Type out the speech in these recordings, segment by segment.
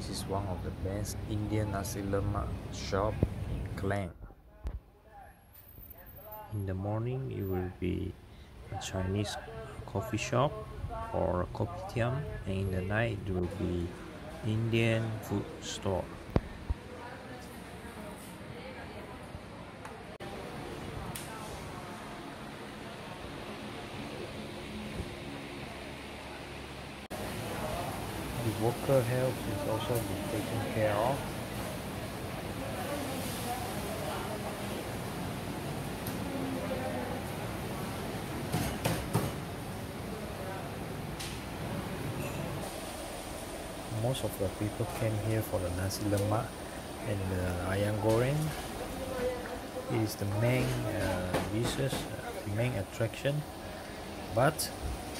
This is one of the best Indian nasi lemak shop in Klang. In the morning, it will be a Chinese coffee shop or a kopitiam, and in the night, it will be Indian food store. The worker health is also being taken care of. Most of the people came here for the nasi lemak and the ayam goreng. It is the main uh, dishes, uh, main attraction. But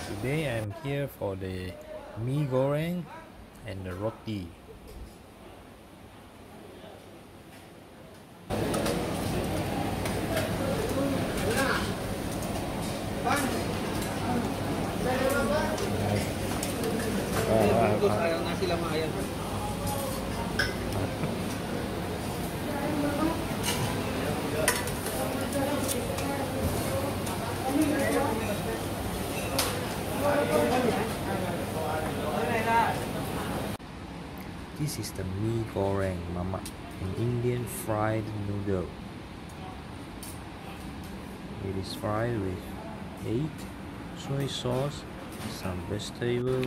today I'm here for the mee goreng and the roti. Ayam. This is the mee goreng mamak, an Indian fried noodle. It is fried with egg, soy sauce, some vegetable,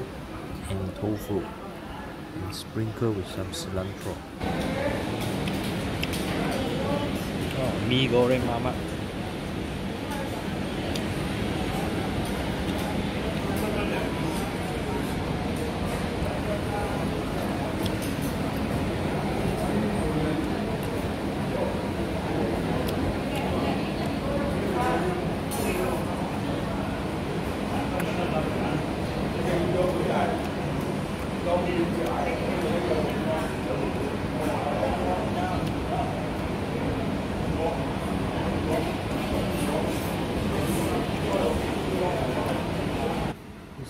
and tofu, and sprinkled with some cilantro. Oh, mee goreng mamak. This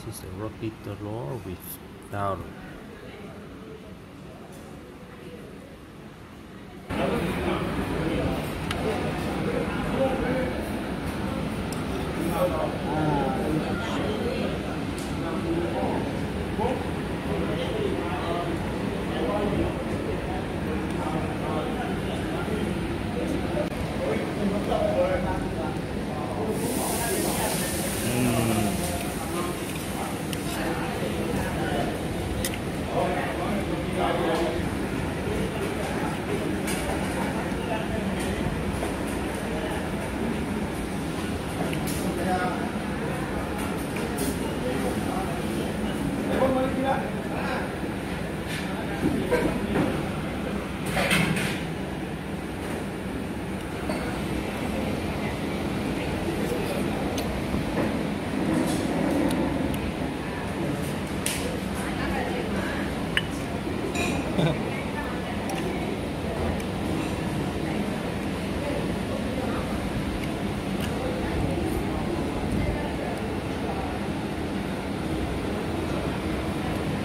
is a roti telur with dal.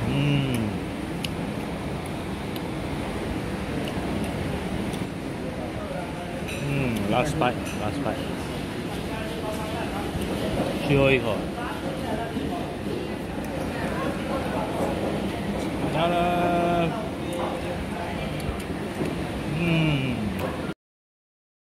Mm. Mm, last bite, last bite. 最後